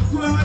cry.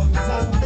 Vamos, vamos.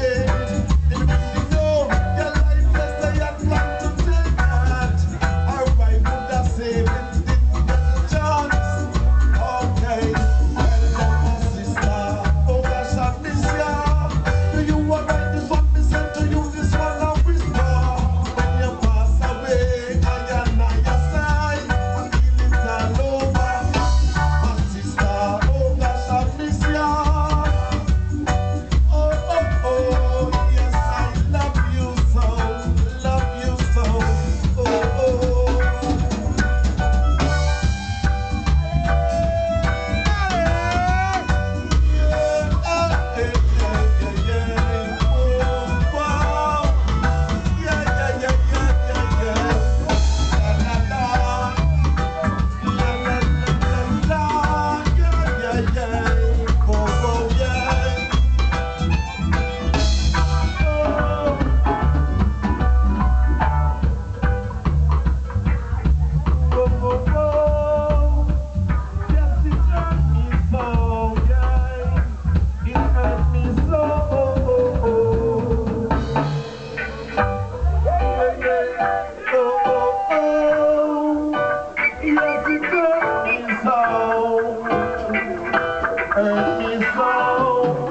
hurt me so.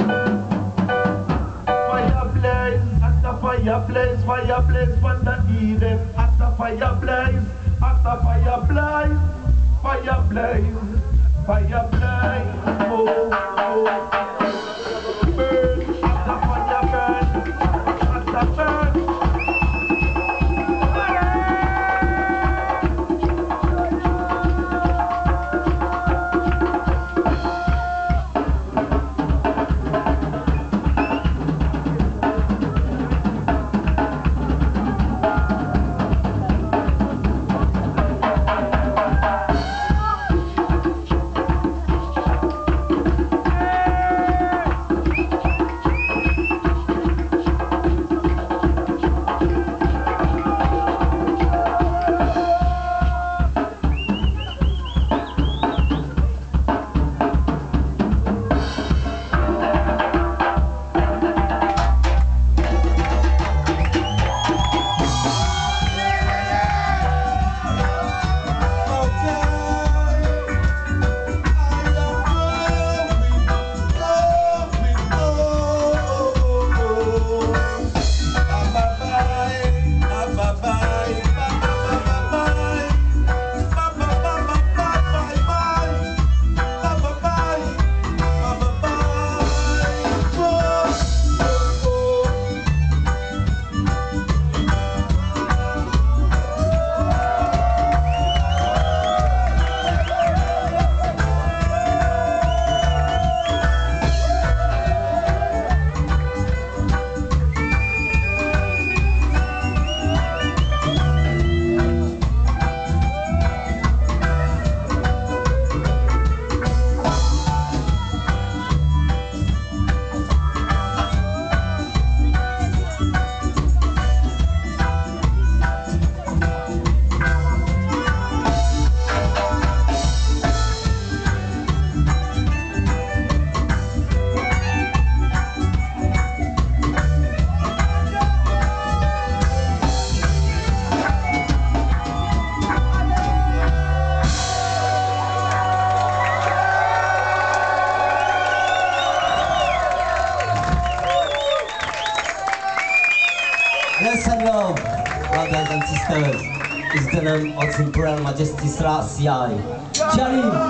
Fireplace, at the fireplace, fireplace, what the Eden, at the fireplace, at the fireplace, fireplace, fireplace. Brothers and sisters. Is the name of Imperial Majesty Selassie. Charlie.